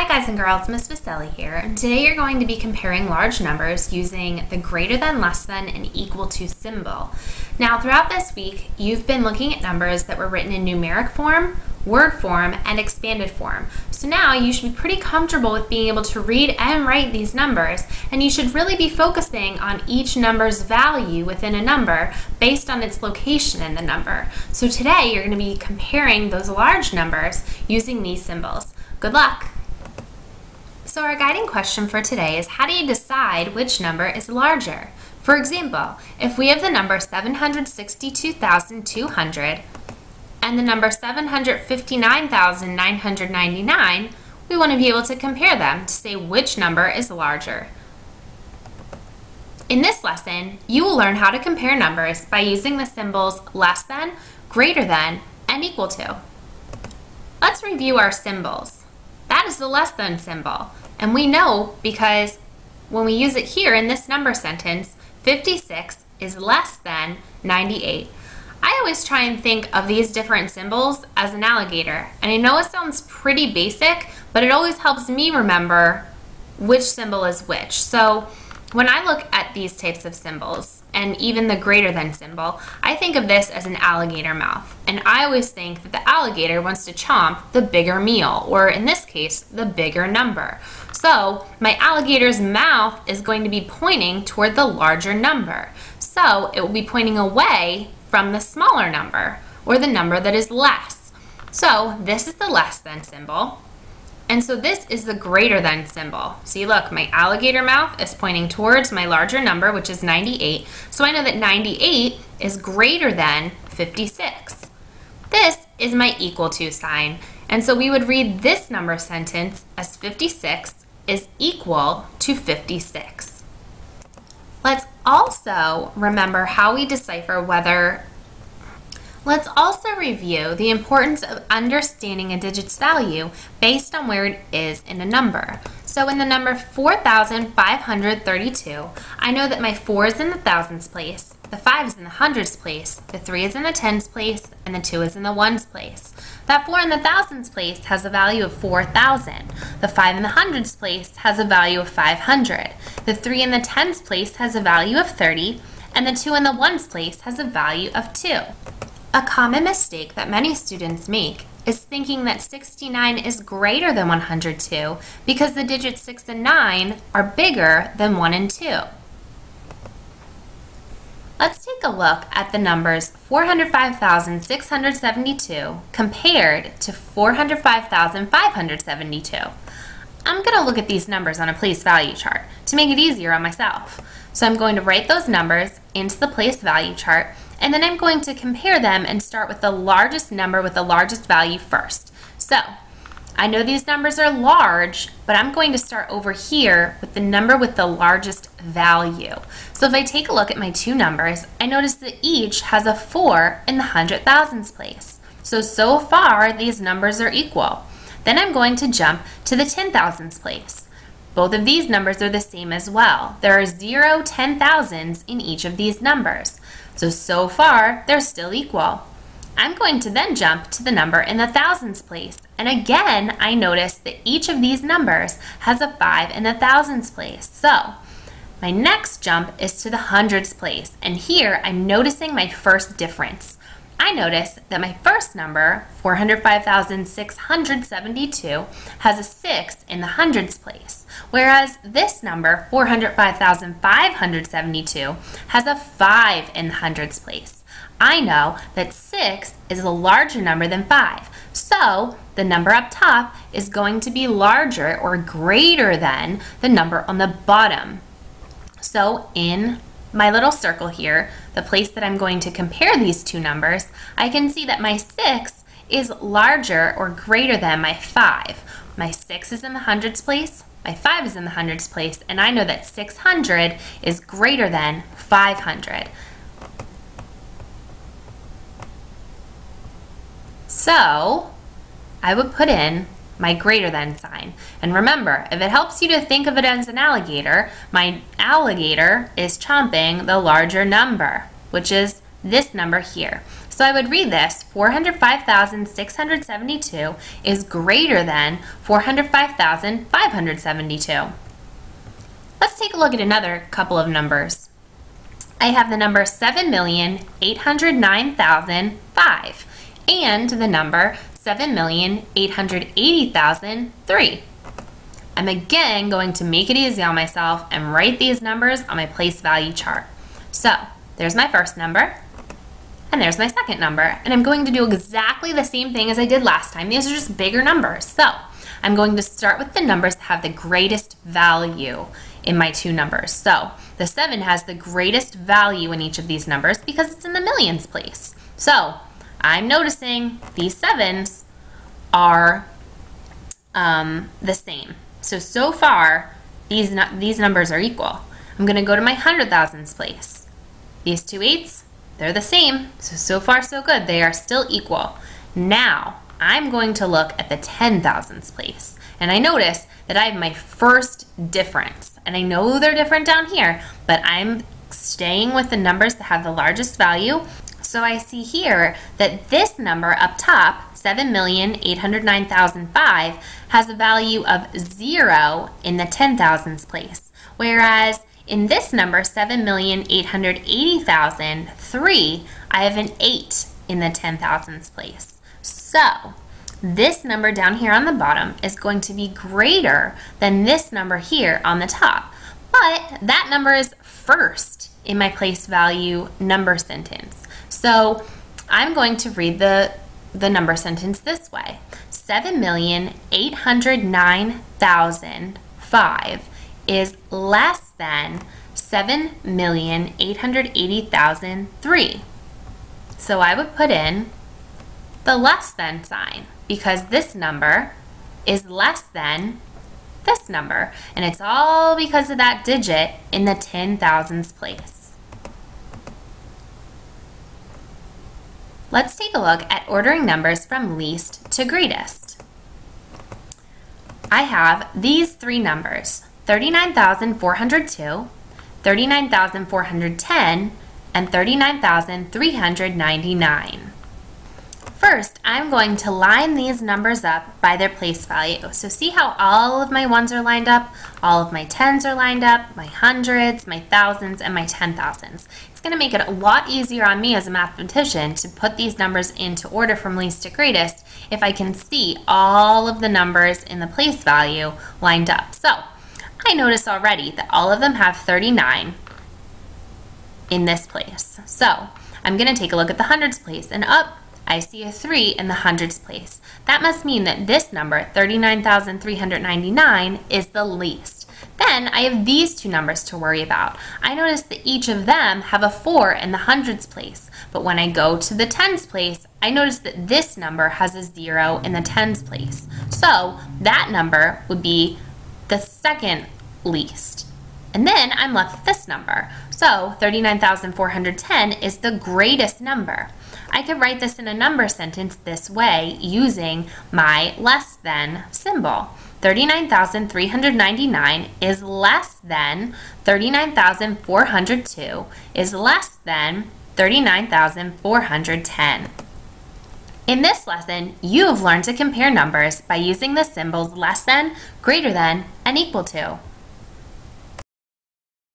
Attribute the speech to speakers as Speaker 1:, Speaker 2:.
Speaker 1: Hi guys and girls, Miss Viselli here, and today you're going to be comparing large numbers using the greater than, less than, and equal to symbol. Now throughout this week, you've been looking at numbers that were written in numeric form, word form, and expanded form. So now you should be pretty comfortable with being able to read and write these numbers, and you should really be focusing on each number's value within a number based on its location in the number. So today you're going to be comparing those large numbers using these symbols. Good luck! So our guiding question for today is how do you decide which number is larger? For example, if we have the number 762,200 and the number 759,999, we want to be able to compare them to say which number is larger. In this lesson, you will learn how to compare numbers by using the symbols less than, greater than, and equal to. Let's review our symbols. Is the less than symbol. And we know because when we use it here in this number sentence, 56 is less than 98. I always try and think of these different symbols as an alligator. And I know it sounds pretty basic, but it always helps me remember which symbol is which. So when I look at these types of symbols, and even the greater than symbol, I think of this as an alligator mouth. And I always think that the alligator wants to chomp the bigger meal, or in this case, the bigger number. So my alligator's mouth is going to be pointing toward the larger number. So it will be pointing away from the smaller number, or the number that is less. So this is the less than symbol. And so this is the greater than symbol. See, look, my alligator mouth is pointing towards my larger number, which is 98. So I know that 98 is greater than 56. This is my equal to sign. And so we would read this number sentence as 56 is equal to 56. Let's also remember how we decipher whether Let's also review the importance of understanding a digit's value based on where it is in a number. So in the number 4,532, I know that my 4 is in the thousands place, the 5 is in the hundreds place, the 3 is in the tens place, and the 2 is in the ones place. That 4 in the thousands place has a value of 4,000. The 5 in the hundreds place has a value of 500. The 3 in the tens place has a value of 30, and the 2 in the ones place has a value of 2. A common mistake that many students make is thinking that 69 is greater than 102 because the digits 6 and 9 are bigger than 1 and 2. Let's take a look at the numbers 405,672 compared to 405,572. I'm going to look at these numbers on a place value chart to make it easier on myself. So I'm going to write those numbers into the place value chart and then I'm going to compare them and start with the largest number with the largest value first. So I know these numbers are large, but I'm going to start over here with the number with the largest value. So if I take a look at my two numbers, I notice that each has a 4 in the hundred thousands place. So, so far these numbers are equal. Then I'm going to jump to the ten thousands place. Both of these numbers are the same as well. There are zero ten thousands in each of these numbers. So, so far, they're still equal. I'm going to then jump to the number in the thousands place. And again, I notice that each of these numbers has a 5 in the thousands place. So, my next jump is to the hundreds place. And here, I'm noticing my first difference. I notice that my first number, 405,672, has a 6 in the hundreds place, whereas this number, 405,572, has a 5 in the hundreds place. I know that 6 is a larger number than 5, so the number up top is going to be larger or greater than the number on the bottom. So in my little circle here, the place that I'm going to compare these two numbers, I can see that my 6 is larger or greater than my 5. My 6 is in the hundreds place, my 5 is in the hundreds place, and I know that 600 is greater than 500. So, I would put in my greater than sign. And remember, if it helps you to think of it as an alligator, my alligator is chomping the larger number, which is this number here. So I would read this 405,672 is greater than 405,572. Let's take a look at another couple of numbers. I have the number 7,809,005 and the number 7,880,003. I'm again going to make it easy on myself and write these numbers on my place value chart. So there's my first number, and there's my second number. And I'm going to do exactly the same thing as I did last time. These are just bigger numbers. So I'm going to start with the numbers that have the greatest value in my two numbers. So the 7 has the greatest value in each of these numbers because it's in the millions place. So I'm noticing these 7s are um, the same. So, so far, these, these numbers are equal. I'm going to go to my hundred thousands place. These two eights, they're the same. So, so far so good. They are still equal. Now, I'm going to look at the ten thousands place. And I notice that I have my first difference. And I know they're different down here, but I'm staying with the numbers that have the largest value. So I see here that this number up top, 7,809,005, has a value of 0 in the 10,000s place. Whereas in this number, 7,880,003, I have an 8 in the 10,000s place. So, this number down here on the bottom is going to be greater than this number here on the top. But that number is first in my place value number sentence. So I'm going to read the, the number sentence this way. 7,809,005 is less than 7,880,003. So I would put in the less than sign because this number is less than this number. And it's all because of that digit in the 10,000s place. Let's take a look at ordering numbers from least to greatest. I have these three numbers, 39,402, 39,410, and 39,399. First, I'm going to line these numbers up by their place value. So see how all of my ones are lined up, all of my tens are lined up, my hundreds, my thousands, and my ten thousands. It's going to make it a lot easier on me as a mathematician to put these numbers into order from least to greatest if I can see all of the numbers in the place value lined up. So I notice already that all of them have 39 in this place. So I'm going to take a look at the hundreds place and up I see a 3 in the hundreds place. That must mean that this number, 39,399, is the least. Then I have these two numbers to worry about. I notice that each of them have a 4 in the hundreds place, but when I go to the tens place, I notice that this number has a 0 in the tens place. So that number would be the second least. And then I'm left with this number. So 39,410 is the greatest number. I could write this in a number sentence this way using my less than symbol. 39,399 is less than 39,402 is less than 39,410. In this lesson, you have learned to compare numbers by using the symbols less than, greater than, and equal to.